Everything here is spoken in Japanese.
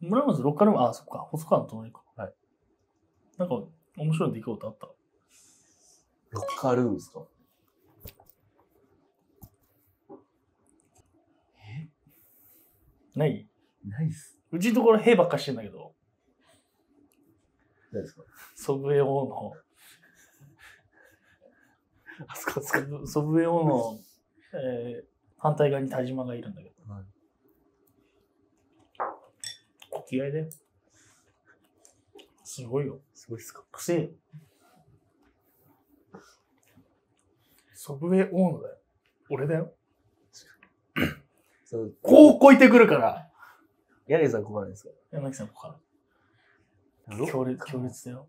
村松ロッカールーム、あ、そっか、細川の隣か。はい。なんか、面白い出来事あった？ロッカールームですか？ない？ないっす。うちのところ、へばっかしてんだけど、ないですか？ソブエオの、あそこですか。ソブエオの、えー反対側に田島がいるんだけど、はいこき合いだよ。すごいよ。すごいっすかくせえよ。ソブウェイだよ。俺だよ。そう、こうこいてくるから。柳さんここなんですか？柳さん、ここから。ロ強烈、強烈だよ。